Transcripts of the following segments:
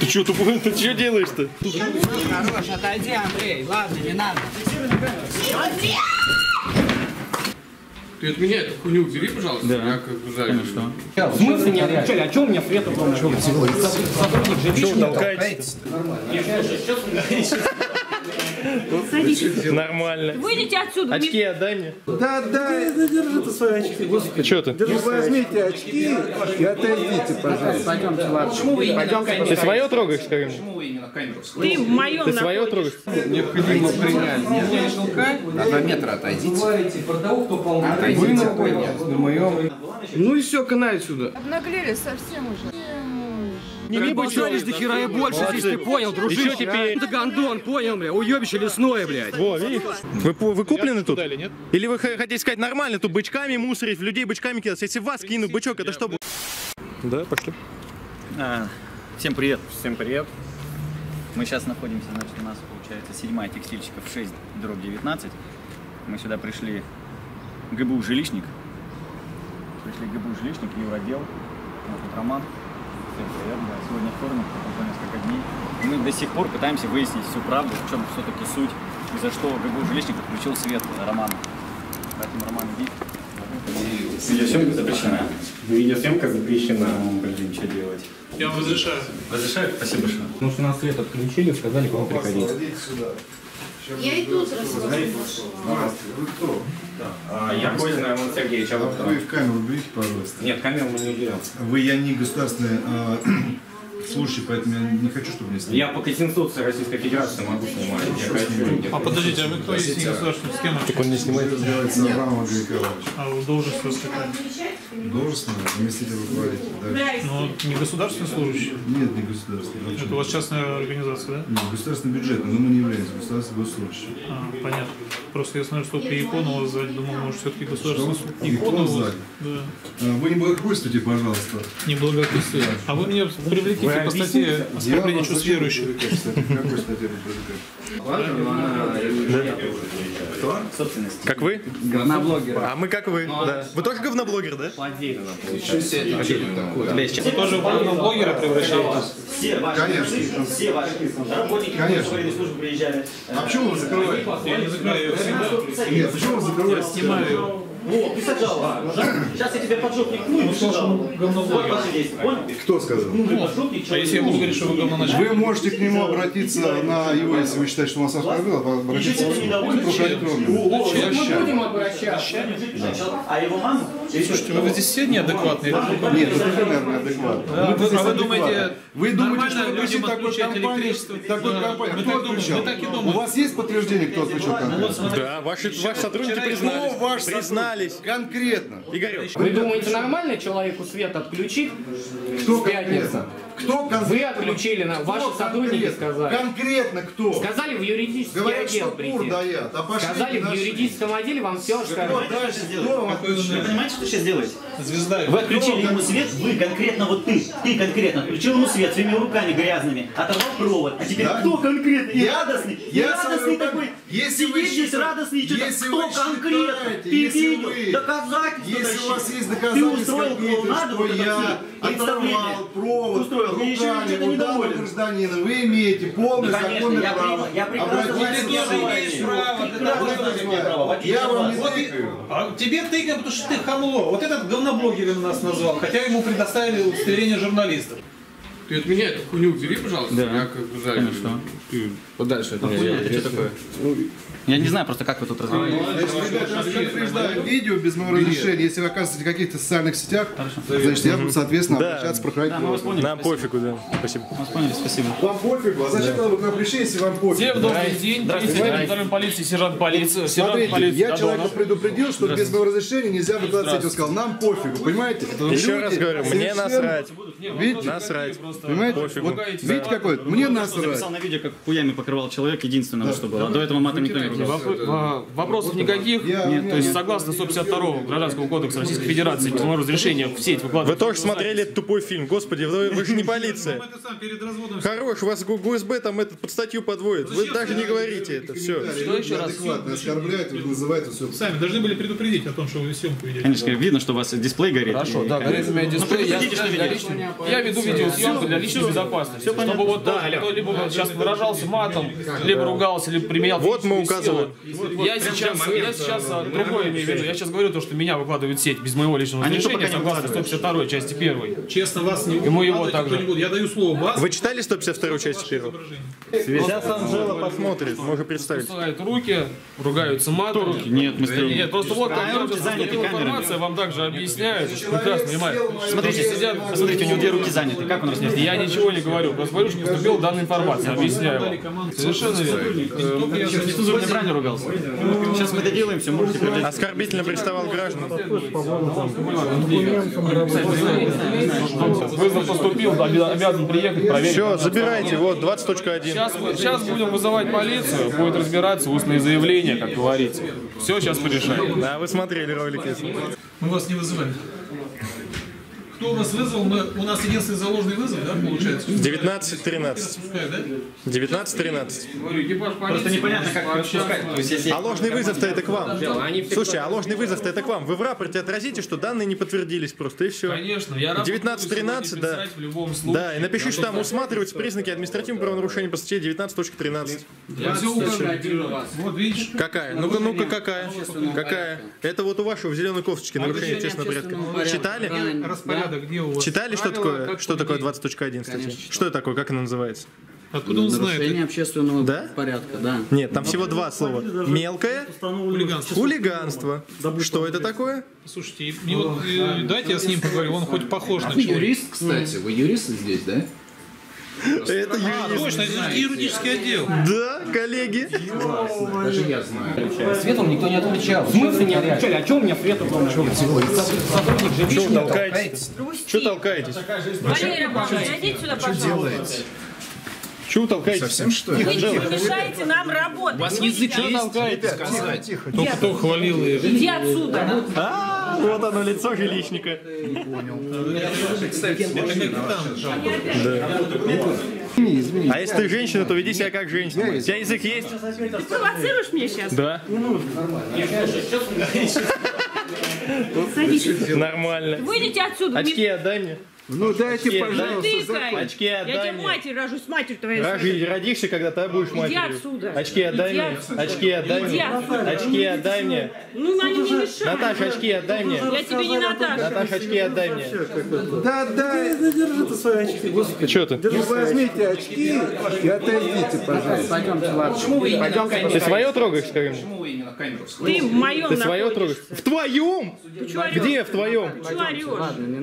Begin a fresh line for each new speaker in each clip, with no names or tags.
Ты что, тупой? Ты что делаешь-то?
Хорош, отойди, Андрей. Ладно, не надо.
Ты от меня эту хуйню убери, пожалуйста. Да. Я как бы сзади.
В смысле не отключали? А что у меня света было? Что
Что вы толкаетесь? Нормально.
Выйдите отсюда.
Очки отдай мне.
Да, да, держи ты свои очки.
А что ты?
Вы возьмите очки и отойдите, пожалуйста.
Пойдемте, ладно.
Ты свое трогаешь, скажи
Ты в моем
Ты свое трогаешь?
Необходимо принять.
На два метра отойдите.
Вы на моем.
Ну и все, канай отсюда.
Обнаглели совсем уже.
Не, не
Бочались до хера и больше здесь, ты понял, дружище?
Еще теперь.
Ты гандон, понял, бля? Уебище лесное, блядь.
Во, видишь? Вы, вы куплены тут? Или вы хотите сказать нормально, тут бычками мусорить, в людей бычками кидаться? Если вас кинут бычок, это что будет? Да, пошли.
А, Всем привет. Всем привет. Мы сейчас находимся, значит, у нас получается седьмая текстильщиков 6, дробь 19. Мы сюда пришли ГБУ «Жилищник». Пришли ГБУ «Жилищник», юродел. Тут Роман. Всем привет, да. Сегодня вторник, прошло несколько дней. И мы до сих пор пытаемся выяснить всю правду, в чем все-таки суть, и за что ГБУ «Жилищник» отключил свет Романа. Поэтому, Роман, иди. Видеосъемка запрещена.
Видеосъемка запрещена.
Ну, блин, что делать?
Я вам разрешаю.
Разрешаю? Спасибо большое.
Потому что нас свет отключили, сказали к вам приходить.
Я и тут рассказываю.
А, я Козина Иван Сергеевич, а вы кто?
Вы в камеру берите, пожалуйста.
Нет, камеру мы не уберем.
Вы, я не государственный служащий, поэтому я не хочу, чтобы меня снимали.
Я по Конституции Российской Федерации могу снимать. Я хочу.
А подождите, а вы кто есть государственный? С кем?
Так он не снимает.
Это делается Абрамов Андрей Николаевич.
А вы должность у вас какая?
Должностный заместитель руководителя. Да.
Ну, не государственный служащий.
Нет, не государственный.
Это у вас частная организация, да?
Нет, государственный бюджет, но мы не являемся государственным госслужащим.
А, понятно. Просто я знаю, что при вас сзади, думал, может, все-таки государственный вас?
сзади?
Да.
А, Вы не благопольствуйте, пожалуйста.
Не благопристую. А вы меня привлеките по статье оскорбление чувств верующих.
Какой статье?
Кто? Собственность.
Как вы?
Говноблогеры.
А мы как вы? Да. Вы тоже говноблогер, да?
Вы тоже в блогера превращаетесь?
Все ваши
Конечно.
все ваши работники службы приезжали.
А почему вы закрываете?
Я не всегда.
Нет, почему вы закрываете?
Снимаю.
О, писать жалобу. Сейчас я тебе поджопник ну. Ваши действия, понял?
Кто сказал?
Поджопник,
А если я буду говорить, что вы говноначальник?
Вы можете к нему обратиться на его, если вы считаете, что он вас оскорбил, обратиться правоохранительный орган.
Мы будем обращаться.
А его маму?
Слушайте, вы здесь все неадекватные?
Нет, это примерно
вы-
здесь
а вы думаете,
вы думаете, что
людям
такой компании, такой компании, кто отключал?
мы так и
У вас есть подтверждение, кто отключил конкретно?
Да, ваши, сотрудники
вчера
признались.
Сотрудник? Конкретно.
Игорь,
Вы думаете, нормально человеку свет отключить
Кто
в пятницу?
Кто конкретно?
Вы отключили, на- ваши сотрудники
конкретно?
сказали.
Конкретно кто?
Сказали в юридический
Говорят,
отдел
что
прийти.
кур дает. А пошли
Сказали в юридическом отделе вам все
Кто
сказали.
дальше? Кто вам
Вы понимаете, что сейчас делаете?
Звезда.
Вы отключили ему свет, вы конкретно, вот ты, ты конкретно отключил ему свет своими руками грязными, оторвал провод. А теперь
Да?
кто конкретно? И
Я-
радостный, и
я
радостный
своими
такой,
Если вы
сидит здесь
считаете-
радостный, и что-то,
если
кто
вы
конкретно?
считаете,
Ты
если
видел,
вы-
доказательства
Если у вас есть
Ты
доказательства,
устроил
какие-то,
клоунаду,
я оторвал провод
Устроил, ты еще
у
не доволен.
гражданина, вы имеете полное
Ну, конечно,
законное
я
право
прямо- я прекрасно имею право, право,
Я вам не тыкаю.
А тебе тыкаем, потому что ты хамло. Вот этот говноблогер нас назвал, хотя ему предоставили удостоверение журналистов.
Ты от меня эту хуйню убери, пожалуйста.
Да.
Я как бы. Ты подальше от меня.
Это что такое? Я не знаю просто, как вы тут развиваетесь.
Если, ребята, раз предупреждаю видео без моего разрешения, если вы оказываетесь в каких-то социальных сетях, значит, я буду, соответственно,
Да.
обращаться в
Да, мы
проходительный
вас
орган.
поняли.
нам пофигу, да. Спасибо.
Мы вас поняли, спасибо.
Вам пофигу, а зачем вы к нам пришли, если вам пофигу?
Всем добрый день. Представитель второй полиции, сержант полиции,
Смотрите,
полиции
я человека предупредил, что без моего разрешения нельзя выкладывать видео. Сказал, нам пофигу, понимаете?
Еще раз говорю, мне насрать.
Видите?
Насрать.
Понимаете?
Пофигу.
Вот видите какой? Мне насрать.
Записал на видео, как хуями покрывал человек, единственного, что было. А до этого матом никто не
Вопросов никаких.
Я-
Нет, то есть согласно 152 Гражданского кодекса Российской Федерации, без моего разрешения в сеть
Вы
выкладывать.
тоже смотрели этот тупой фильм. Господи, вы, вы же не полиция. Хорош, вас Гу- ГУСБ там этот под статью подводит. Вы даже не говорите это. Все.
Что еще раз? Оскорбляют, называют все.
Сами должны были предупредить о том, что вы съемку ведете.
Конечно, видно, что у вас дисплей горит.
Хорошо, да,
бы-
горит у меня
Ну,
дисплей. Я, веду видеосъемку для личной безопасности. Чтобы вот кто-либо сейчас выражался матом, либо ругался, либо применял
Вот мы
физическую
указываем.
силу. Я сейчас, я сейчас а, другое имею в виду. Я сейчас говорю то, что меня выкладывают в сеть без моего личного
А никто
разрешения, согласно
выкладывает.
152 части 1.
Честно, вас не
мы его
укладывать
также.
Я даю слово вас.
Вы читали 152 часть первую? Сейчас Анжела посмотрит, можно представить.
Ставят руки, ругаются матом.
Нет, мы стоим.
Нет, просто вот там
руки
поступила
камерами.
информация, вам также объясняют, прекрасно понимаю.
Смотрите,
сидят,
посмотрите, у него две руки заняты. Как он разнес?
Я ничего не говорю, просто говорю, что поступила данная информация, объясняю вам. Совершенно верно.
Брани ругался. Сейчас мы доделаем все, можете прийти.
Оскорбительно приставал к гражданам.
Вызов поступил, обя- обязан приехать, проверить.
Все, забирайте, вот 20.1.
Сейчас, сейчас будем вызывать полицию, будет разбираться устные заявления, как говорится. Все, сейчас порешаем.
Да, вы смотрели ролики.
Мы вас не вызывали. Кто вас вызвал? Мы, у нас единственный заложенный вызов, да, получается?
19.13.
Пускай, да?
19.13.
Просто непонятно, как есть, если
А ложный вызов-то это к вам. Слушайте, а ложный вызов-то это к вам. Вы в рапорте отразите, что данные не подтвердились просто, и все.
Конечно, я рапорт
19.13,
буду
да.
сегодня писать В любом случае.
Да, и напиши, что там усматриваются признаки административного правонарушения по статье 19.13.
Я все. Вот видишь,
Какая? Ну-ка, ну-ка, какая? Какая? Это вот у вашего в зеленой кофточке нарушение общественного порядка. Читали?
распорядок, где у вас?
Читали, что такое, что такое 20.1 статья? Что это такое, как она называется?
Откуда он знает?
Нарушение общественного
Да?
порядка, да.
Нет, там всего два слова. Мелкое,
Хулиганство.
хулиганство. Что это такое?
Слушайте, мне вот, дайте я с ним поговорю, он хоть похож на
Вы
человека.
юрист, кстати? Вы юрист здесь, да?
Это
А, точно, это же юридический отдел.
Да, коллеги.
Даже я знаю.
Светом никто не отвечал. В смысле не отвечали? А что у меня Светом там? Сотрудник же
Что вы толкаетесь? Что толкаетесь?
Валерия Павловна, идите сюда, пожалуйста.
Чего вы толкаетесь?
Совсем что
Вы
ли?
мешаете нам работать. У вас язык
Сказать.
Кто, кто хвалил ее?
Иди отсюда.
А, вот оно, лицо жилищника. А если ты женщина, то веди себя как женщина. У тебя язык есть?
Ты провоцируешь меня сейчас?
Да.
Садись.
Нормально.
Выйдите отсюда.
Очки отдай мне.
Ну дайте,
Не
пожалуйста,
тыкай.
Очки
Я
отдай
тебе
мне.
матерь рожу, с матерью твоей.
Рожи, родишься, когда ты будешь матерью.
отсюда.
Очки отдай
Иди
мне.
отсюда.
Очки отдай
Иди
мне.
отсюда.
Очки отдай мне.
Ну, они не мешают.
Наташа, очки отдай мне.
Я тебе не Наташа.
Наташа, очки отдай мне.
Да, да, держи ты свои очки, господи.
Что ты?
Вы возьмите очки и отойдите, пожалуйста.
Пойдемте, ладно.
Ты свое трогаешь, скажи мне?
Почему вы именно камеру
Ты в моем
Ты свое трогаешь? В твоем? Где в твоем?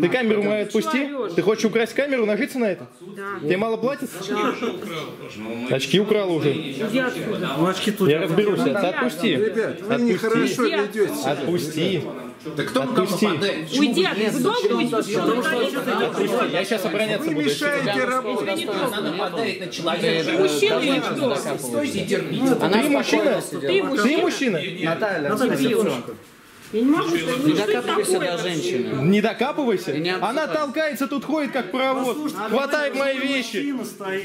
Ты камеру мою отпусти.
Орёшь?
Ты хочешь украсть камеру, нажиться на это?
Да.
Тебе мало платят? Очки украл уже.
Иди отсюда.
Я разберусь. Ты отпусти.
Ребят, вы нехорошо
Иди
ведете.
Отпусти.
Да кто
Отпусти.
Уйди. Вы долго будете
Отпусти. Я сейчас обороняться
Вы
буду.
мешаете работать.
Она нападает на человека.
Ты мужчина или кто?
Стойте и терпите.
Ты мужчина?
Ты
Ты
мужчина.
мужчина?
Я не могу сказать, ну
Не
что это
докапывайся до женщины.
Не докапывайся.
не
Она толкается, тут ходит как паровоз. Хватает мои вещи.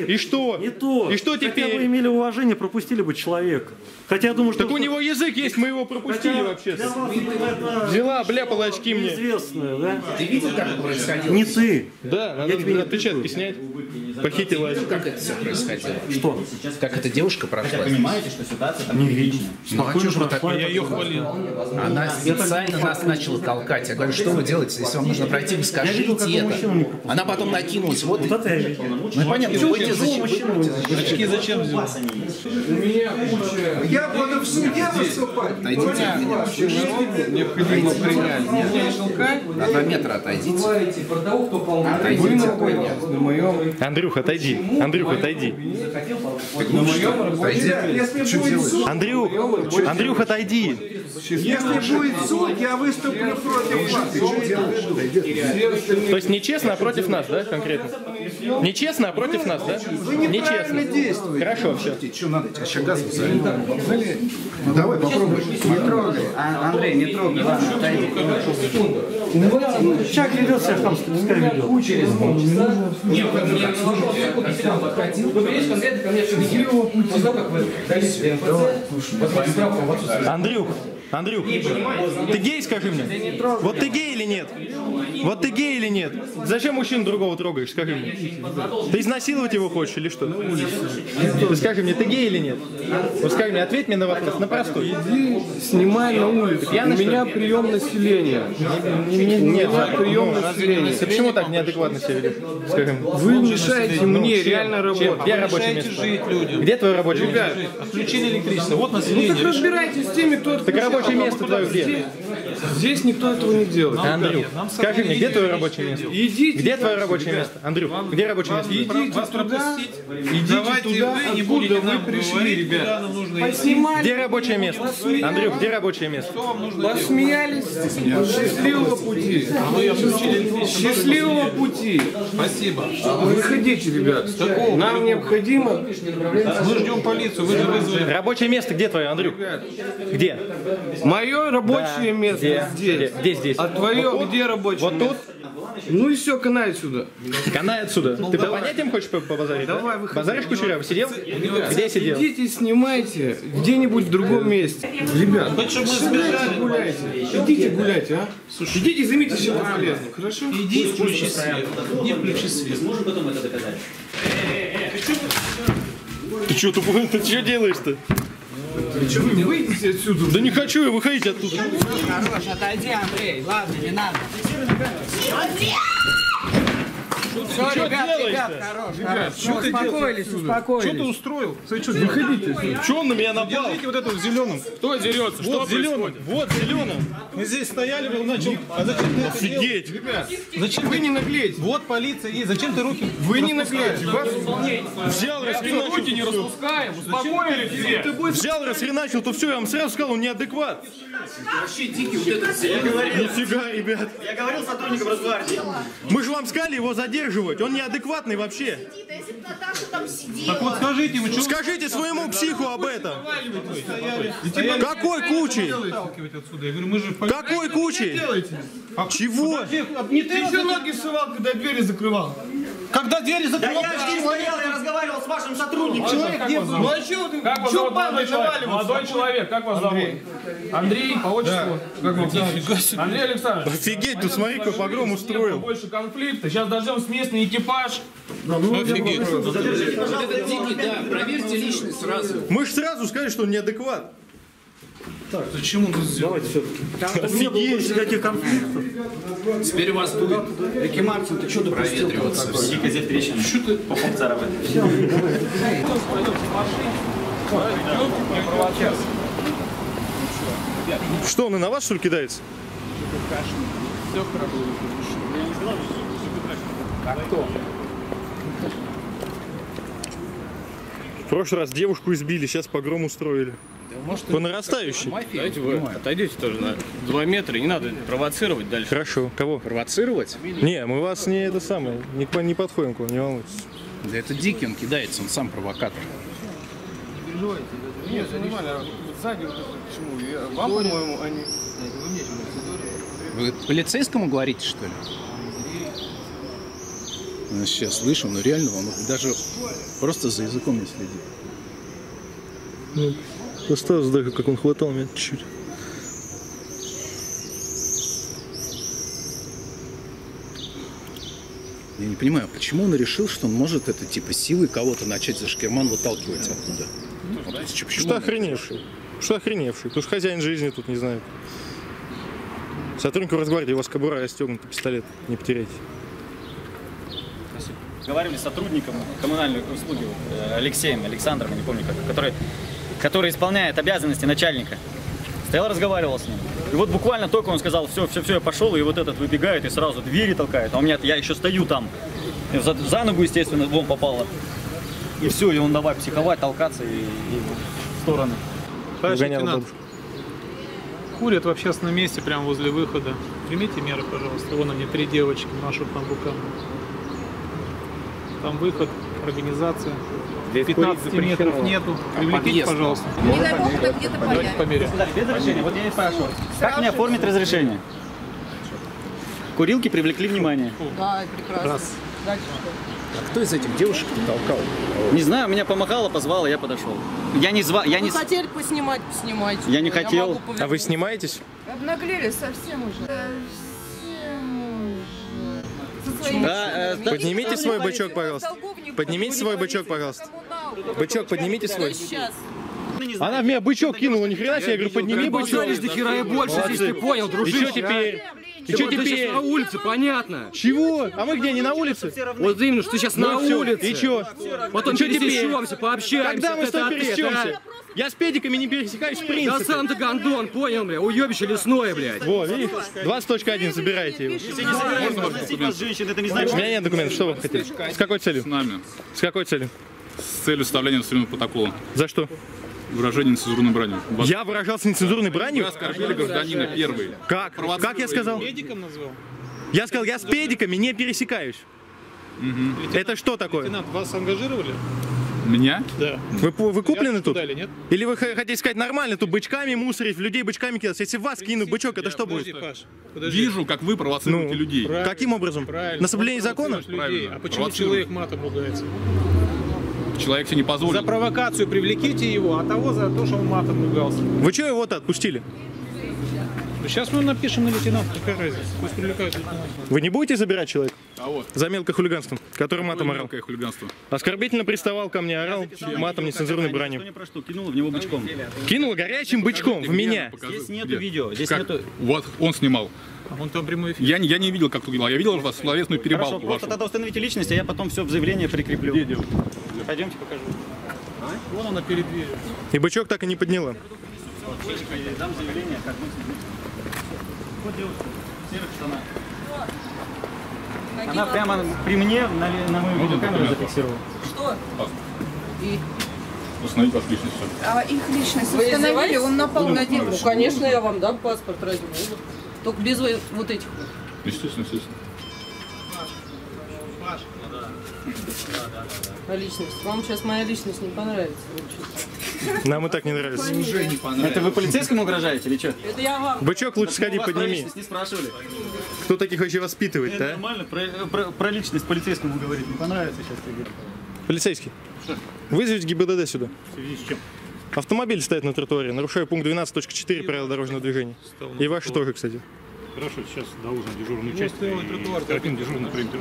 И что?
Не то.
И что
Хотя бы
теперь?
имели уважение, пропустили бы человека. Хотя я думаю, что...
Так у него язык есть, мы его пропустили вообще.
Для вас это
Взяла, обляпала очки мне.
известное, да?
Ты видел, как это происходило?
Не ты.
Да, надо отпечатки снять. Похитила очки.
Как это все происходило?
Что?
Как эта девушка прошла?
Понимаете, что ситуация там
Не видно.
Ну а что ж вы так?
Я ее хвалил.
Она специально нас начала толкать. Я говорю, что вы делаете? Если вам нужно пройти, вы скажите это. Она потом накинулась. Вот,
Вот это я видел.
ну понятно, вы зачем?
Очки зачем взял?
Я буду в суде выступать.
Отойдите от меня. Необходимо принять. На два метра отойдите. Отойдите от меня.
Андрюх, отойди. Андрюх, отойди.
Суд,
Андрюх, Андрюх, отойди.
Если будет суд, я выступлю против вас.
То есть нечестно, а против нас, да, конкретно? Нечестно, а против нас, да?
Вы неправильно действуете.
Хорошо, все.
Что надо? Тебя сейчас газ. Ну давай попробуй.
Не трогай. Андрей, не трогай. Ладно, отойди.
Человек ведет себя хамски, пускай ведет.
Говорите конкретно ко мне, вы после того, как вы.
Андрюх, Андрюх, ты гей, скажи мне? Вот ты гей или нет? Вот ты гей или нет? Зачем мужчину другого трогаешь? Скажи мне. Ты изнасиловать его хочешь или что? Ты скажи мне, ты гей или нет? Вот скажи мне, ответь мне на вопрос, на простой.
Снимай на улицу. У меня прием населения.
Не- не- Нет,
прием
ну,
населения.
Ты почему так неадекватно себя ведешь? Скажи мне.
Вы мешаете
Ну,
мне реально работать.
Где рабочее
Мешаете
место?
жить людям.
Где твое рабочее
Ребят,
место?
отключили электричество. Вот
Ну
население.
так разбирайтесь с теми, кто
Так рабочее место твое где?
Здесь, никто этого не делает.
Андрюх, скажи мне, где твое рабочее место?
Идите.
Где твое рабочее место? Андрюх, где рабочее место?
Идите
Вас
туда, идите туда, откуда вы пришли,
говорить, куда
ребят.
нам нужно идти.
Поснимали,
Где рабочее место? Андрюх, где рабочее место?
Посмеялись. Счастливого пути.
А.
Счастливого пути.
Спасибо.
Выходите, ребят. Нам необходимо
Мы ждем полицию, вы же вызвали.
Рабочее место где твое, Андрюх? Где?
Мое рабочее место
Где?
здесь.
Где здесь?
А твое где рабочее
Вот
место? Ну и все, канай сюда.
Канай отсюда. Ты по понятиям хочешь по- побазарить? да?
Давай, выходи.
Базаришь кучеряво? Сидел? Где сидел?
Идите, снимайте где-нибудь в другом месте. Ребят,
Хоть чтобы мы сбежали.
гуляйте. Идите гуляйте, а? Идите, займитесь чем-то полезным, хорошо?
Иди включи свет. Иди включи свет.
Ты что, тупой? Ты что делаешь-то?
Вы выйдите отсюда.
Да не хочу я выходить оттуда.
Хорош, отойди, Андрей. Ладно, не надо. Все, ребят, ребят, хорош, хорош.
что ты
Успокоились,
Что ты устроил? Смотри, что, выходите.
Че он на меня напал?
Держите вот это в зеленом.
Кто дерется? Что
Вот зеленым, вот зеленым.
Мы здесь стояли, был начал. А зачем ты это?
Офигеть.
Ребят, зачем
Вы не наглейте.
Вот полиция есть. Зачем ты руки?
Вы не наглейте. Вас
Взял, расхреначил.
Руки не распускаем, успокоились все.
Взял, расхреначил, то все, я вам сразу сказал, он неадекват. Нифига, ребят.
Я говорил сотрудникам Росгвардии.
Мы же вам сказали его задерживать, он неадекватный вообще.
Так вот скажите ему, что
Скажите своему психу об этом. Какой
же...
Какой кучей? Чего?
Не ты
еще ноги сувал, когда двери закрывал.
Когда двери закрывал,
Я здесь стоял, я разговаривал с вашим сотрудником.
человек не был.
Ну а чего ты?
Как вас зовут, молодой человек? Молодой человек, как вас зовут? Андрей, по отчеству? Андрей Александрович.
Офигеть, тут смотри, какой погром устроил.
Больше конфликта. Сейчас дождемся местный экипаж.
Офигеть.
Вот этот дикий, да, проверьте личность сразу.
Мы же сразу сказали, что он неадекват.
Зачем он сделал?
Давайте все-таки. Не было больше никаких конфликтов.
Теперь у вас будет Рики Мартин, ты что проветриваться.
Дико здесь трещина. Что ты? По царапать.
Что, он и на вас, что ли, кидается? В прошлый раз девушку избили, сейчас погром устроили. По нарастающей.
Давайте вы отойдете тоже на 2 метра, не надо провоцировать дальше.
Хорошо. Кого?
Провоцировать?
Не, мы вас не это самое, не, не подходим к вам, не волнуйтесь.
Да это дикий, он кидается, он сам провокатор.
Нет, нормально. Сзади вот это почему? Я- Вам, по-моему, они...
Вы полицейскому говорите, что ли? Ну, сейчас слышу, но реально он даже просто за языком не следит.
Осталось даже, как он хватал меня чуть-чуть.
Я не понимаю, почему он решил, что он может это типа силой кого-то начать за шкерман выталкивать оттуда? Есть, почему
Что охреневший? Что охреневший? Потому что хозяин жизни тут не знает. Сотруднику Росгвардии у вас кобура расстегнута, пистолет не потеряйте.
Разговаривали с сотрудником коммунальной услуги э, Алексеем, Александром, не помню как, который, который исполняет обязанности начальника. Стоял, разговаривал с ним. И вот буквально только он сказал, все, все, все, я пошел, и вот этот выбегает и сразу двери толкает. А у меня, я еще стою там. И за, за ногу, естественно, вон попало. И все, и он давай психовать, толкаться и, и в стороны.
Товарищ лейтенант, курят в общественном месте прямо возле выхода. Примите меры, пожалуйста. Вон они, три девочки, машут там руками. Там выход, организация. 15 метров нету. Привлеките, пожалуйста.
Не дай бог, это где-то появится.
померяем.
Без разрешения, вот я и спрашиваю. Как мне оформить разрешение? Курилки привлекли внимание.
Да, прекрасно. Дальше что?
А кто из этих девушек толкал?
Не знаю, меня помахало, позвало, я подошел. Я не звал, я не...
Вы хотели поснимать, поснимайте.
Я не хотел.
могу
А вы снимаетесь?
Обнаглели. Совсем уже.
А, э, Поднимите свой бычок, пожалуйста. Поднимите свой бычок, пожалуйста. Бычок, поднимите свой.
Сейчас.
Она в меня бычок кинула, ни хрена себе, я говорю, подними бычок.
Болтались до хера и больше здесь, ты понял,
И
дружище,
что теперь? И
Ты
что
ты
теперь?
сейчас на улице, понятно.
Чего? А мы где, не на улице?
Вот именно, что ты сейчас на
Ну всё,
улице.
И чё?
Потом
И
пересечемся, пообщаемся.
Когда мы с тобой пересечемся?
а?
Я с педиками не пересекаюсь в
Да
принципе.
сам ты гондон, понял, бля, уебище лесное, блядь.
Во, видишь? 20.1, забирайте его. У меня нет документов, что вы хотели? С какой целью?
С нами.
С какой целью?
С целью составления административного протокола.
За что?
Выражение нецензурной бранью. Вас
Я выражался нецензурной бранью?
оскорбили гражданина первый.
Как? Как я сказал?
Медиком назвал?
Я сказал, я с педиками не пересекаюсь. Это что такое?
Лейтенант, вас ангажировали?
Меня?
Да.
Вы, вы куплены тут?
Дали, нет?
Или вы хотите сказать нормально, тут бычками мусорить, в людей бычками кидаться? Если в вас кину бычок, это что
Подожди,
будет?
Паш. Подожди.
Вижу, как вы провоцируете
Ну,
людей.
Каким образом?
Правильно.
На соблюдение
Он
закона?
людей.
Правильно.
А почему человек матом ругается?
Человек себе не
За
позволит.
провокацию привлеките его, а того за то, что он матом ругался.
Вы что его-то отпустили?
Сейчас мы напишем на лейтенанта, какая разница? Пусть привлекают лейтенанта.
Вы не будете забирать человека?
А вот.
За мелкое хулиганство, который матом орал.
Мелкое хулиганство.
Оскорбительно приставал ко мне, орал матом нецензурной бранью.
Что про что? Кинул в него бычком.
Кинул горячим бычком в меня.
Здесь нету
Где?
видео, здесь
Как?
нету...
Вот он снимал.
А он там прямой эфир.
Я, не- я не видел, как тут делал. Я видел вас словесную
Хорошо,
перебалку
просто
вашу.
тогда установите личность, а я потом все в заявление прикреплю.
Где девушка?
Пойдемте покажу.
Вон она перед дверью.
И бычок так и не подняла.
Дам заявление, как мы с ним. Вот девушка, в серых штанах. Она прямо при мне на, на мою видеокамеру зафиксировала.
Что? И
Установить вас личность.
а их личность
Вы
установили, он напал на
Ну,
девушку.
конечно, я вам дам паспорт, разве буду? Только без вот этих вот.
Естественно, естественно.
А личность. Вам сейчас моя личность не понравится.
Нам и так не нравится.
Это вы полицейскому угрожаете или что?
Это я вам.
Бычок лучше сходи, подними.
не спрашивали.
Кто таких вообще воспитывает,
Это
да?
нормально, про, про- про личность полицейскому говорить не понравится сейчас тебе.
Полицейский. Вызовите ГИБДД сюда.
В связи с чем?
Автомобиль стоит на тротуаре, нарушая пункт 12.4 правил дорожного движения. И ваши тоже, кстати.
Хорошо, сейчас должен дежурную часть. тротуар, картин дежурный принтер.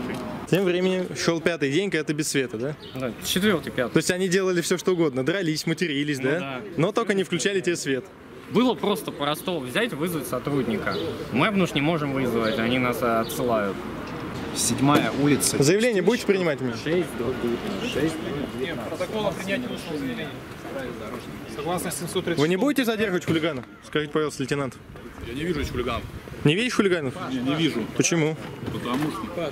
Тем временем шел пятый день, когда ты без света, да?
Да, четвертый, пятый.
То есть они делали все, что угодно, дрались, матерились,
Ну
да?
да.
Но только не включали тебе свет.
Было просто простого взять, вызвать сотрудника. Мы, что не можем вызвать, они нас отсылают.
Седьмая улица.
Заявление будете принимать мне?
6 до 6
Протокол о принятии устного заявления. Согласно 730.
Вы не будете задерживать хулигана? Скажите, пожалуйста, лейтенант.
Я не вижу хулиганов.
Не видишь хулиганов?
Я не вижу.
Почему?
Потому что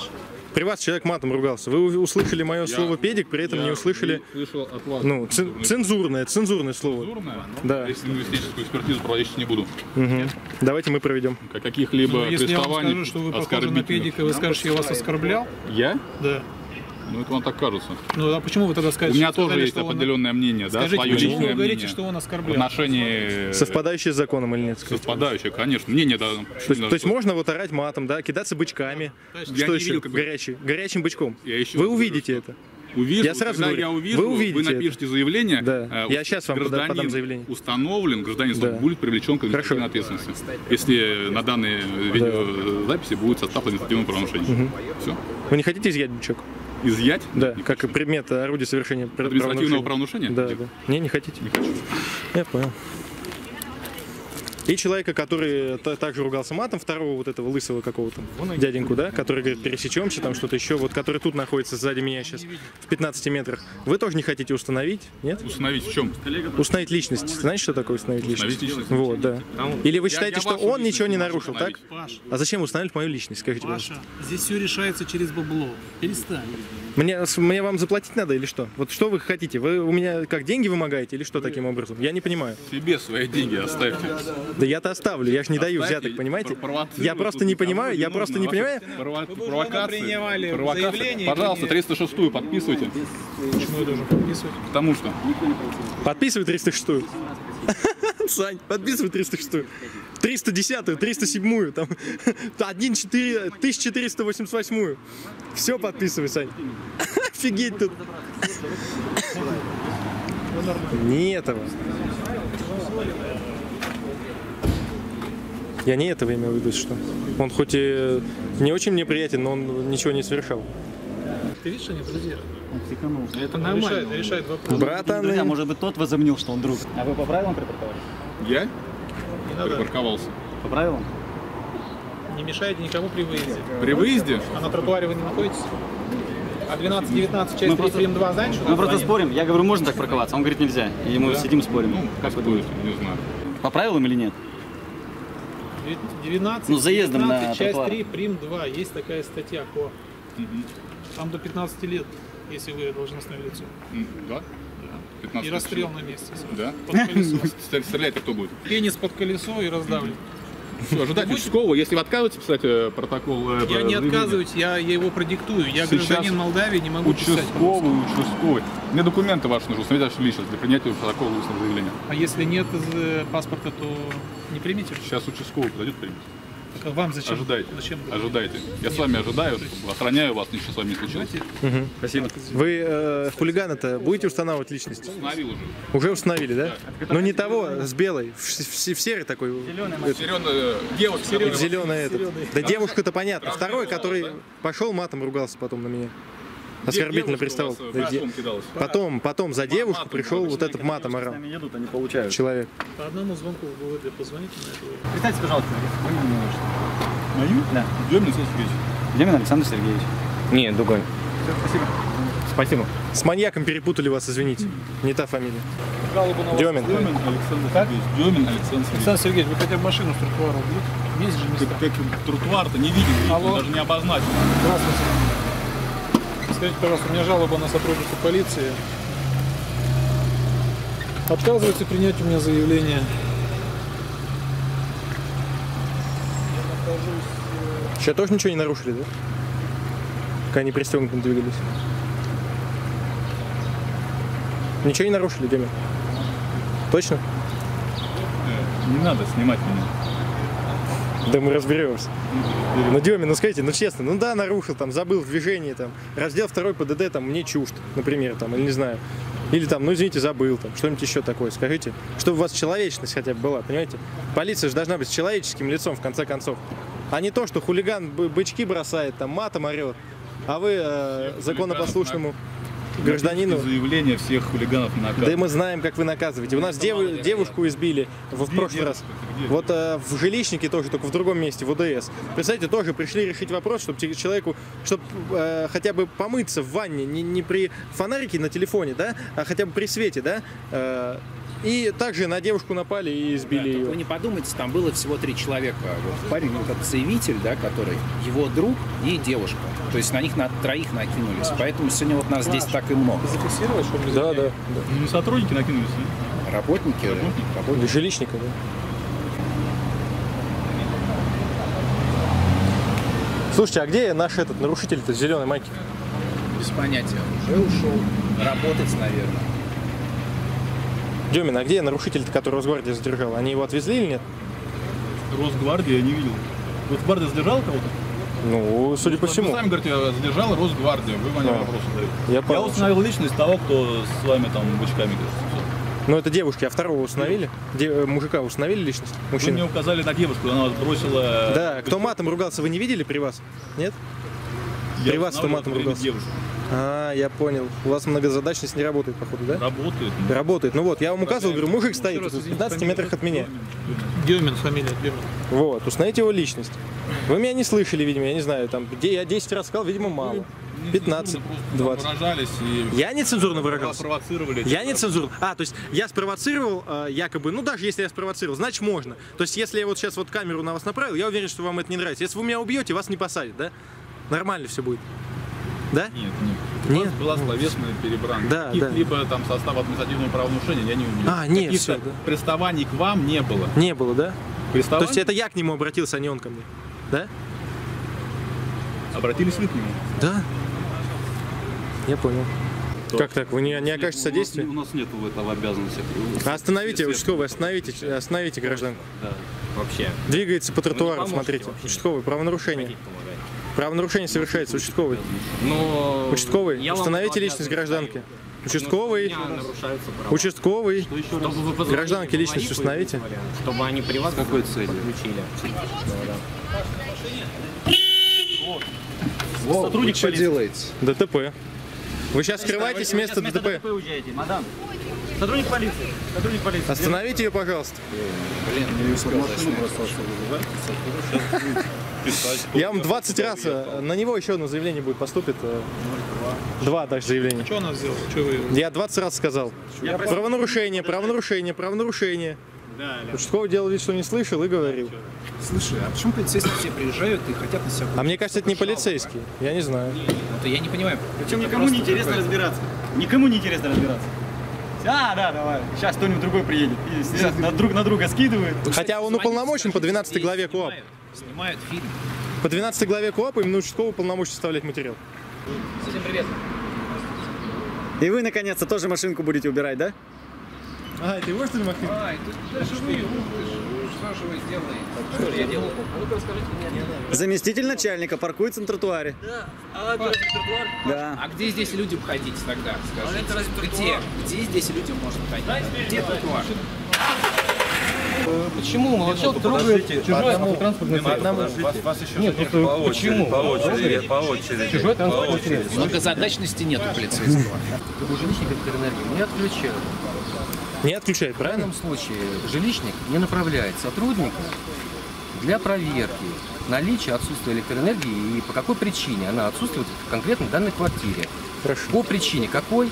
При вас человек матом ругался. Вы услышали мое слово педик, при этом
я
не услышали
слышал от вас.
ну, цен- цензурное, цензурное слово.
Цензурное?
Да.
Если лингвистическую экспертизу проводить не буду.
Мгм. Давайте мы проведем.
Как- Каких-либо
Ну, если я вам скажу, что вы похожи на педика, вы скажете, я вас оскорблял?
Я?
Да.
Ну, это вам так кажется.
Ну, а почему вы тогда
У
скажете?
меня
что
тоже
сказали,
есть
что он-
определенное мнение, да,
Скажите,
свое
почему
личное
вы говорите,
мнение.
что он
В
оскорблял?
отношении...
Совпадающее с законом или нет? скажите?
Совпадающее, конечно. Мнение, да.
То есть, то есть можно вот орать матом, да, кидаться бычками.
Я
Что еще?
видел, как
Горячий, горячим бычком.
Я еще
Вы увидите это.
Увижу,
Я сразу
когда
говорю,
я увижу,
вы увидите это.
напишите заявление.
Да.
э,
Я щас вам
гражданин
подам заявление.
Установлен, гражданин
Да.
будет привлечен к административной ответственности. Если на данной видеозаписи будет составлено административное правонарушение. Все.
Вы не хотите изъять бычок?
Изъять?
Да, как и предмет орудия совершения
Административного правонарушения?
Да, да. Не, не хотите?
Не хочу.
Я понял. И человека, который та- также ругался матом, второго вот этого лысого какого-то дяденьку, да, который говорит, пересечемся, там что-то еще, вот который тут находится сзади меня сейчас, в 15 метрах. Вы тоже не хотите установить, нет?
Установить в чем?
Установить личность. Знаете, что такое установить
Установить
личность?
личность.
Вот, да. Или вы
Я-
считаете,
я
что
вашу
он ничего не нарушил, так?
Паш,
А зачем устанавливать мою личность, скажите, пожалуйста?
Паша, здесь все решается через бабло. Перестань.
Мне, мне вам заплатить надо или что? Вот что вы хотите? Вы у меня как деньги вымогаете или что таким образом? Я не понимаю.
Себе свои деньги оставьте.
Да я-то оставлю, я ж не даю взяток, понимаете? Я просто не
никого
понимаю, я просто не понимаю.
Провокации. Пожалуйста,
приняли.
306 подписывайте.
Почему я должен подписывать?
Потому что
Подписывай 306 Сань, подписывай 306 310 307 там 1, 4, 1488 Все подписывай, Сань. Офигеть тут. Не этого. Я не этого имел в виду, что он хоть и не очень мне приятен, но он ничего не совершал.
Ты видишь, они друзья?
Это
Решает, решает вопрос.
Братаны.
Друзья, может быть, тот возомнил, что он друг. А вы по правилам припарковались?
Я? Припарковался.
По правилам?
Не мешайте никому при выезде.
При выезде?
А на тротуаре вы не находитесь? А 12-19, часть 3,
просто-
прим 2, знаешь, что
Мы просто спорим. Я говорю, можно так парковаться? Он говорит, нельзя. И мы сидим спорим. как вы думаете?
Не знаю.
По правилам или нет?
19,
Ну, заездом на
19, часть
тротуар.
3, прим 2. Есть такая статья КО. Там до 15 лет, если вы должностное лицо.
Да? 15
И расстрел на месте.
Да?
Под колесо.
Стреля- Стрелять-то кто будет?
Пенис под колесо и раздавлен.
Все, ожидайте участкового. Если вы отказываетесь писать э, протокол... э,
Я не отказываюсь, я его продиктую. Я гражданин Молдавии, не могу писать.
Участковый, участковый. Мне документы ваши нужны, смотрите личность для принятия протокола устного заявления.
А если нет э, паспорта, то не примите?
Сейчас участковый подойдет примет.
Вам зачем?
Ожидайте.
Зачем?
Ожидайте. Я с вами ожидаю, охраняю вас, ничего с вами не случилось.
Мгм.
Спасибо.
Вы э, хулигана-то будете устанавливать личность?
Установил уже.
Уже установили, да? Но не того, с белой, в, в- в серый такой. это,
Зеленая девушка.
в зеленый этот. Да девушка-то понятно. Второй, который пошел матом ругался потом на меня. Оскорбительно приставал.
э?
Потом, потом за девушку пришел вот этот матом орал.
едут, они получают.
Человек.
По одному звонку в ГУВД позвоните на это.
Представьте, пожалуйста.
Мою?
Да.
Демин Александр Сергеевич.
Демин Александр Сергеевич.
Нет, другой.
Спасибо.
Спасибо.
С маньяком перепутали вас, извините. Не та фамилия. Демин.
Демин Александр Сергеевич. Демин Александр Сергеевич.
Александр Сергеевич, вы хотя бы машину с тротуара убьете? Есть же места.
Как, как тротуар-то не виден, даже не обозначен.
Здравствуйте. Скажите, пожалуйста, у меня жалоба на сотрудника полиции. Отказывается принять у меня заявление.
Сейчас тоже ничего не нарушили, да? Пока они пристегнуты двигались. Ничего не нарушили, Демин? Точно?
Не надо снимать меня.
Да мы разберемся. Ну, Демин, ну скажите, ну честно, ну да, нарушил, там, забыл в движении, там, раздел второй ПДД, там, мне чужд, например, там, или не знаю. Или там, ну извините, забыл, там, что-нибудь еще такое, скажите. Чтобы у вас человечность хотя бы была, понимаете? Полиция же должна быть с человеческим лицом, в конце концов. А не то, что хулиган бы- бычки бросает, там, матом орет, а вы э, законопослушному гражданину...
Заявление всех хулиганов на
Да и мы знаем, как вы наказываете. У нас дев- девушку избили в, в прошлый раз. Вот э, в жилищнике тоже, только в другом месте, в ОДС. Представляете, тоже пришли решить вопрос, чтобы человеку, чтобы хотя бы помыться в ванне, не, не при фонарике на телефоне, да, а хотя бы при свете, да. Э, и также на девушку напали и избили ее.
Вы не подумайте, там было всего три человека. Вот парень, вот этот заявитель, да, который, его друг и девушка. То есть на них на троих накинулись. Поэтому сегодня вот нас здесь так и много.
Зафиксировал, что ли?
Да, да.
Ну, не сотрудники накинулись,
Работники.
Или жилищника, да. Слушайте, а где наш этот нарушитель-то зеленой майки?
Без понятия. Уже ушел. Работать, наверное.
Демин, а где нарушитель-то, который Росгвардия задержал? Они его отвезли или нет?
Росгвардия я не видел. Росгвардия задержала кого-то?
Ну, судя по
Вы
всему.
сами говорите, задержала Росгвардия. Вы мне
А.
задаете.
Я
Я установил личность того, кто с вами там бычками говорит.
Ну, это девушки, а второго установили? Де- э, мужика установили личность?
Вы мне
Мужчина?
указали на девушку, она вас бросила...
Да, кто матом ругался, вы не видели при вас? Нет?
Я
при вас кто матом ругался?
девушку.
А, я понял. У вас многозадачность не работает, походу, да?
Работает.
Работает. Ну вот, я вам указывал, говорю, мужик стоит в 15 метрах от меня.
Демин, фамилия Демин.
Вот, установите его личность. Вы меня не слышали, видимо, я не знаю, там, где я 10 раз сказал, видимо, мало. 15, 20.
Выражались и...
Я не цензурно выражался.
Провоцировали.
Я не цензурно. А, то есть я спровоцировал, э, якобы, ну даже если я спровоцировал, значит можно. То есть если я вот сейчас вот камеру на вас направил, я уверен, что вам это не нравится. Если вы меня убьете, вас не посадят, да? Нормально все будет. Да?
Нет, нет.
Нет?
У вас была словесная перебранка.
Да,
Каких-либо там состав административного правонарушения я не увидел.
А, нет,
Каких-то
всё, да.
приставаний к вам не было.
Не было, да? То есть это я к нему обратился, а не он ко мне. Да?
Обратились вы к нему?
Да. Я понял. Как так? Вы не, не окажете содействия?
У нас нет этого обязанности.
А Остановите, участковый, остановите, остановите гражданку.
Да, вообще.
Двигается по тротуару, смотрите.
вообще.
Участковый, правонарушение. Правонарушение совершается, участковый.
Но
Участковый,
я
установите личность гражданки. Участковый, участковый,
вы
гражданки личность установите.
Чтобы они при вас какой целью подключили.
Сотрудник
что
полиции.
делаете?
ДТП. Вы сейчас скрываетесь с места
Место
ДТП.
ДТП уезжаете, мадам. Сотрудник полиции. Сотрудник полиции.
Остановите ее, пожалуйста. Я вам 20 раз, э, на него еще одно заявление будет поступит. э, Два даже заявления.
Что она сделала?
Я 20 раз сказал. Правонарушение, правонарушение, правонарушение. Участковый делал вид, что не слышал и говорил.
Слушай, а почему полицейские все приезжают и хотят на себя
А мне кажется, это не полицейский. Я не знаю.
Это я не понимаю.
Причем никому не интересно разбираться. Никому не интересно разбираться. А, да, давай. Сейчас кто-нибудь другой приедет. И сидят, на друг на друга скидывают.
Хотя он уполномочен по 12 главе КОАП.
Снимают фильм.
По 12 главе КОАП именно участковый уполномочен составлять материал.
Всем привет.
И вы, наконец-то, тоже машинку будете убирать, да?
А, это его что ли Махнин?
Ай, тут даже вы, что же вы сделаете? Что же я делаю? Ну-ка расскажите мне.
Заместитель начальника паркуется на тротуаре.
А это разве тротуар?
Да.
А где здесь людям ходить тогда? Скажите. Где? Где здесь людям можно ходить? Где тротуар?
Почему молчал, трогаете чужой транспортный средство?
Вас, вас еще
Нет,
нет, по очереди,
почему?
по очереди, по очереди.
Чужой
по
транспортный средство.
Многозадачности нет у полицейского.
У жилищника электроэнергии не отключают.
Не отключает,
В
правильно?
данном случае жилищник не направляет сотрудника для проверки наличия отсутствия электроэнергии и по какой причине она отсутствует в конкретно данной квартире.
Хорошо.
По причине какой?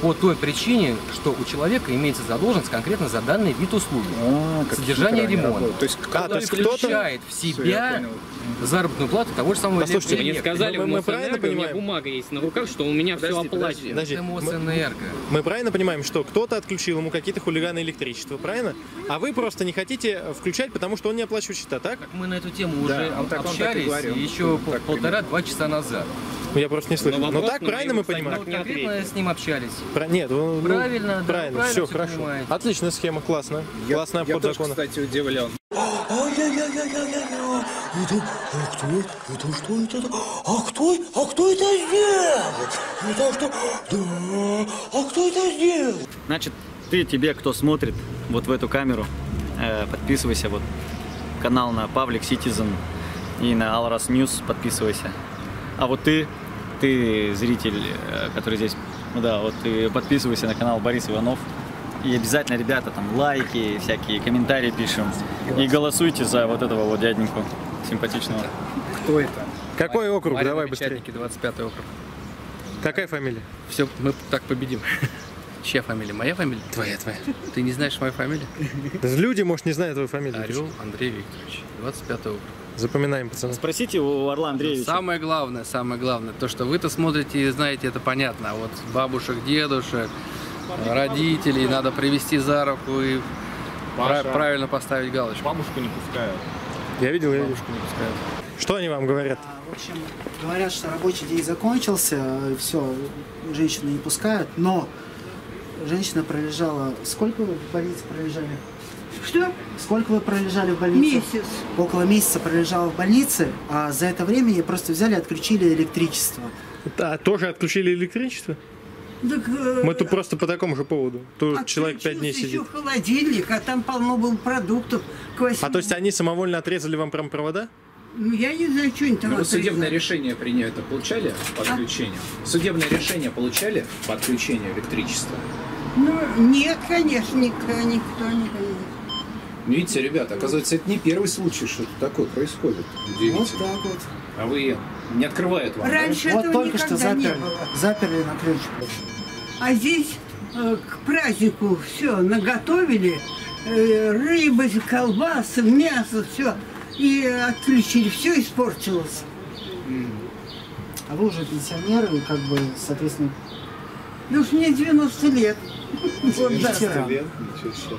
По той причине, что у человека имеется задолженность конкретно за данный вид услуги. Содержание ремонта.
То есть
А, то есть
включает в себя заработную плату того же самого
Послушайте, мне сказали, мы- мы правильно понимаем?
бумага есть на руках, что у меня все оплачено.
Подожди,
Это
мы-. Мы правильно понимаем, что кто-то отключил ему какие-то хулиганы электричества, правильно? А вы просто не хотите включать, потому что он не оплачивает счета, так?
Мы на эту тему
Да,
уже
он так- он так и
общались еще
Он так
полтора-два часа назад.
Я просто не слышу.
Но
Но
вопрос
так правильно мы понимаем?
Конкретно с ним общались.
Про- Нет, ну, ну,
Правильно, да,
правильно,
правильно
все хорошо.
понимаете.
Отличная схема, классно. Классный
Я
обход
тоже,
закона.
кстати, удивлен.
Это, а кто это? Это что это? А кто, а кто это сделал? Это что? Да, а кто это сделал?
Значит, ты, тебе, кто смотрит вот в эту камеру, э, подписывайся вот канал на Public Citizen и на Alras News подписывайся. А вот ты, ты зритель, э, который здесь, ну да, вот ты подписывайся на канал Борис Иванов. И обязательно, ребята, там лайки, всякие комментарии пишем. И голосуйте за вот этого вот дяденьку симпатичного.
Кто это?
Какой округ?
Марьино
Давай быстрее.
Печатники, 25 округ.
Какая фамилия?
Все, мы так победим. Чья фамилия? Моя фамилия?
Твоя, твоя.
Ты не знаешь мою фамилию?
Люди, может, не знают твою фамилию.
Орел Андрей Викторович, 25 округ.
Запоминаем, пацаны.
Спросите у Орла Андреевича.
Самое главное, самое главное, то, что вы-то смотрите и знаете, это понятно. А вот бабушек, дедушек, родителей надо привести за руку и
Паша.
пра- правильно поставить галочку.
Бабушку не пускают.
Я видел, я.
Бабушку не пускают.
Что они вам говорят?
В общем, говорят, что рабочий день закончился, все, женщины не пускают, но женщина пролежала... Сколько вы в больнице пролежали?
Что?
Сколько вы пролежали в больнице?
Месяц.
Около месяца пролежала в больнице, а за это время ей просто взяли и отключили электричество.
А, тоже отключили электричество?
Так, э,
Мы тут просто по такому же поводу. Тут человек пять дней
еще
сидит.
холодильник, а там полно было продуктов.
А то есть они самовольно отрезали вам прям провода?
Ну, я не знаю, что они там
Ну, судебное решение принято получали по отключению? Судебное решение получали по отключению электричества?
Ну, нет, конечно, никто, никто не
Видите, ребята, оказывается, это не первый случай, что такое происходит.
Вот так вот.
А вы не открывают вам, да?
Раньше
вот
этого
только что
никогда не
заперли.
было.
Заперли на ключ.
А здесь э, к празднику все наготовили. Э, рыба, колбасы, мясо, все. И отключили, все испортилось.
А вы уже пенсионеры, как бы, соответственно,
Ну уж мне 90 лет. Вот, да.
ветеран.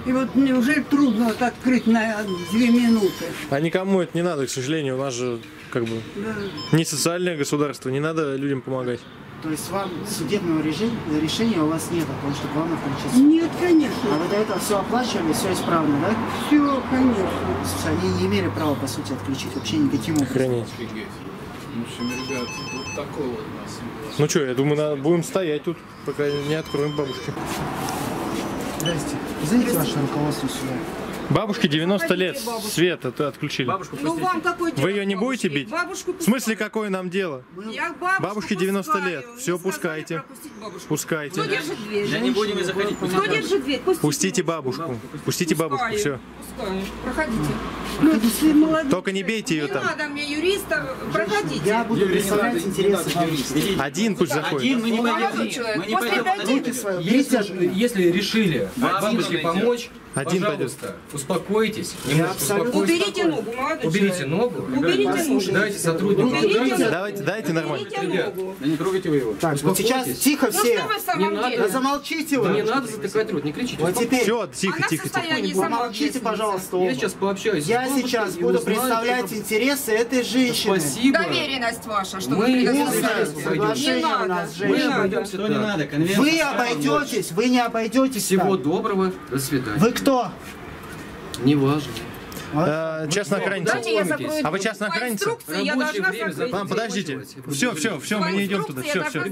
И вот неужели трудно вот открыть на две минуты?
А никому это не надо, к сожалению. У нас же как бы
Да.
не социальное государство, не надо людям помогать.
То есть вам судебного решения, решения у вас нет, потому что главное включиться.
Нет, конечно.
А вы до этого все оплачивали, все исправно, да?
Все, конечно.
Они не имели права, по сути, отключить вообще никаким образом.
Охренеть.
В общем, ребят, вот такой вот у нас.
Ну что, я думаю, надо, будем стоять тут, пока не откроем бабушки.
Здрасте. Зайдите ваше руководство сюда.
Бабушке 90 лет, света ты отключили.
Ну вам какой
Вы ее не будете бить?
Бабушку
В смысле, какое нам дело?
Я бабушку
Бабушке 90
пускаю.
лет. Все, пускайте.
бабушку.
Пускайте.
Кто держит дверь?
Да не будем заходить.
Кто держит дверь? Пустите.
Пустите бабушку. Пустите бабушку,
Пускаю.
все.
Пускаю. Проходите.
Ну, молодой.
Только не бейте ее
Не
там.
надо мне юриста. Проходите.
Я буду представлять интересы бабушки.
Один пусть заходит.
Один мы не пойдем. Мы не пойдем
если решили бабушке помочь,
Один
пожалуйста, успокойтесь,
Я абсолютно-.
Уберите ногу, молодой
Уберите
человек.
ногу.
Уберите ногу.
Дайте сотруднику.
Уберите
Давайте, дайте нормально.
Уберите ногу.
Да не трогайте вы его.
Так, вот сейчас тихо
Ну
все.
что вы в самом
Не надо.
деле?
Да замолчите
Да не
вы.
надо затыкать рот, не кричите.
Вот теперь
Все, тихо,
Она в
тихо, тихо.
самоответственности.
пожалуйста,
Я
оба.
сейчас пообщаюсь.
Я сейчас буду представлять
что-
интересы этой женщины.
Спасибо.
Доверенность ваша, что
Мы
вы
Соглашение
Не
у
надо.
нас, женщина.
обойдемся
Что не
так.
надо, конвенция.
Вы обойдетесь, вы не обойдетесь.
Всего доброго. До свидания.
Кто?
Не важно.
Э, Частная
закрою
А вы частная
закрыть.
Мам, подождите. Все, все, все, мы не идем туда. Все, все.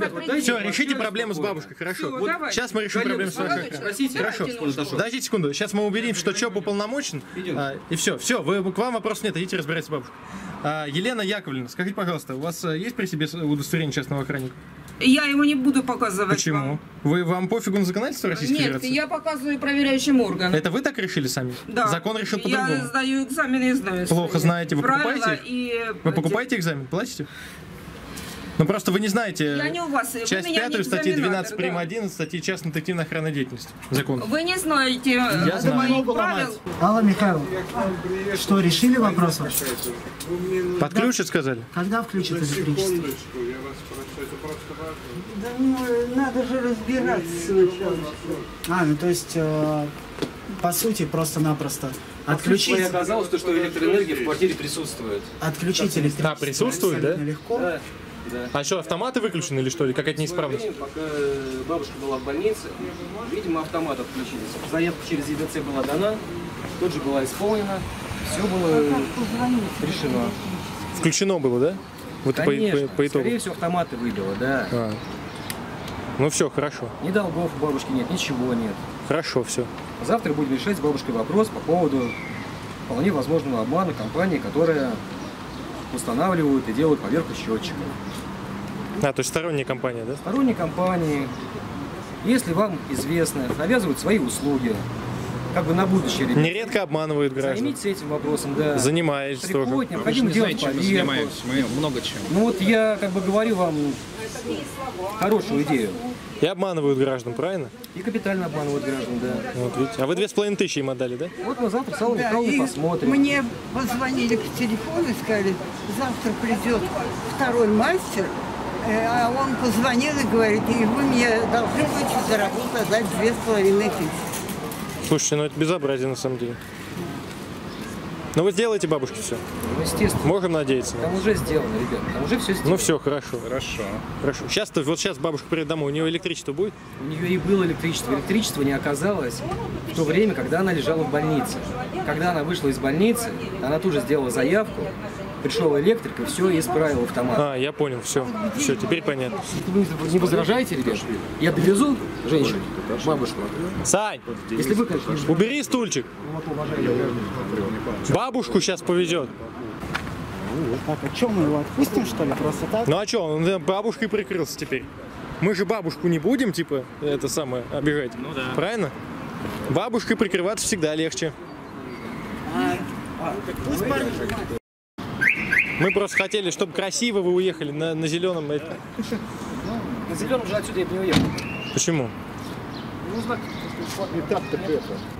Все, решите проблему с бабушкой, хорошо. Вот
давай.
сейчас мы решим проблему с.
Простите,
Хорошо. Подождите секунду. Сейчас мы убедим, что ЧОП уполномочен. а, и все, все, вы, к вам вопрос нет, идите разбирайтесь с бабушкой. А, Елена Яковлевна, скажите, пожалуйста, у вас э, есть при себе удостоверение частного охранника?
Я его не буду показывать
Почему?
вам.
Вы, вам пофигу на законодательство Российской
Нет,
Федерации?
я показываю проверяющим органам.
Это вы так решили сами?
Да.
Закон решил
Я
по-другому.
сдаю экзамены и знаю.
Плохо знаете, вы
правила
покупаете?
И...
Вы покупаете экзамен, платите? Ну просто вы не знаете
Я не у вас, вы
часть
не
5 статьи 12
экзаменатор,
прим.
да.
1 статьи частно-детективной охранной деятельности. Закон.
Вы не знаете
Я
э,
знаю.
Ногу
правил.
Алла Михайловна, что, решили вопрос ваш?
Подключат, сказали?
Когда включат электричество?
Да ну, надо же разбираться сначала.
А, ну то есть, э, по сути, просто-напросто
Отключить.
отключить,
оказалось, то, что электроэнергия в квартире присутствует.
отключить электричество.
А, присутствует, да?
легко.
Да. Да.
А что, автоматы выключены или что? Или какая-то неисправность?
Время, Пока бабушка была в больнице, видимо, автомат отключились. Заявка через ЕДЦ была дана, тут же была исполнена, все было решено.
Включено было, да? Вот по,
Конечно,
по- по итогу.
скорее всего, автоматы выбило, да.
А. Ну все, хорошо.
Ни долгов у бабушки нет, ничего нет.
Хорошо, все.
Завтра будем решать с бабушкой вопрос по поводу вполне возможного обмана компании, которая устанавливают и делают поверку счетчиков.
А, то есть сторонняя компания, да?
Сторонние компании, если вам известно, навязывают свои услуги, как бы на будущее, ребята,
Нередко обманывают граждан.
займитесь этим вопросом, да.
Занимаюсь тоже.
Приходит, необходимо делать поверку.
Мы много чем.
Ну вот я как бы говорю вам хорошую идею.
И обманывают граждан, правильно?
И капитально обманывают граждан, да.
Вот видите. А вы две с половиной тысячи им отдали, да?
Вот мы завтра с Аллой
Да,
Михайловной
и
посмотрим.
Мне позвонили по телефону и сказали, завтра придет второй мастер, э, а он позвонил и говорит, и вы мне должны будете за работу отдать две с половиной тысячи.
Слушайте, ну это безобразие на самом деле. Ну вы сделаете бабушке все.
Ну, естественно.
Можем надеяться.
Там уже сделано, ребят, там уже все сделано.
Ну все, хорошо.
Хорошо.
Хорошо. Сейчас то вот сейчас бабушка придет домой, у нее электричество будет?
У нее и было электричество. Электричество не оказалось в то время, когда она лежала в больнице. Когда она вышла из больницы, она тут же сделала заявку, пришел электрик и все, исправил автомат.
А, я понял, все. Все, теперь понятно.
Вы не возражаете, ребят? Я довезу женщину, бабушку.
Сань,
Если вы, конечно, не
убери стульчик. Бабушку сейчас повезет.
Так, а что мы его отпустим, что ли, просто так?
Ну а что, он бабушкой прикрылся теперь. Мы же бабушку не будем, типа, это самое, обижать. Ну да. Правильно? Бабушкой прикрываться всегда легче.
Пусть парни-
Мы просто хотели, чтобы красиво вы уехали на, на зеленом. это-
на зеленом же отсюда я бы не уехал.
Почему?
Ну, знак,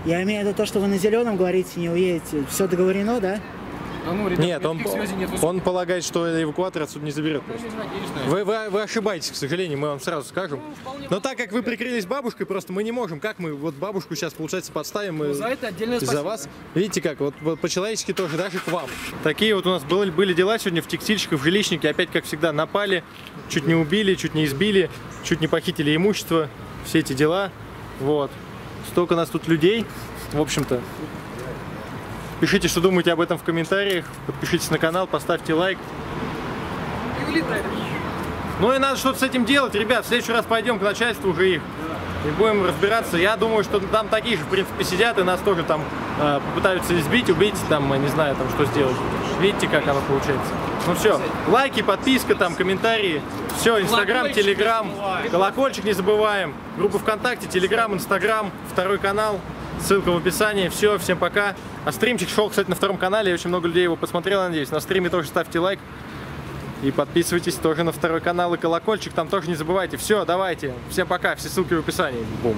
Я имею в виду то, что вы на зеленом говорите, не уедете. Все договорено, да?
А ну, ребят,
Нет, он,
связей нет.
он полагает, что эвакуатор отсюда не заберет просто. Вы, вы, вы ошибаетесь, к сожалению, мы вам сразу скажем. Но так как вы прикрылись бабушкой, просто мы не можем. Как мы вот бабушку сейчас, получается, подставим мы
Ну, за это отдельное спасибо.
вас? Видите как, вот, вот по-человечески тоже, даже к вам. Такие вот у нас были, были дела сегодня в текстильщиках, в жилищнике. Опять, как всегда, напали, чуть не убили, чуть не избили, чуть не похитили имущество. Все эти дела. Вот. Столько нас тут людей, в общем-то. Пишите, что думаете об этом в комментариях. Подпишитесь на канал, поставьте лайк.
Вылетает.
Ну и надо что-то с этим делать, ребят. В следующий раз пойдем к начальству уже их. И будем разбираться. Я думаю, что там такие же, в принципе, сидят и нас тоже там э, попытаются избить, убить, там, не знаю, там, что сделать. Видите, как оно получается. Ну все, лайки, подписка, там, комментарии. Все, Инстаграм, Телеграм, колокольчик не забываем. Группа ВКонтакте, Телеграм, Инстаграм, второй канал. Ссылка в описании. Все, всем пока. А стримчик шел, кстати, на втором канале. Очень много людей его посмотрело, надеюсь. На стриме тоже ставьте лайк. И подписывайтесь тоже на второй канал и колокольчик. Там тоже не забывайте. Все, давайте. Всем пока. Все ссылки в описании. Бум.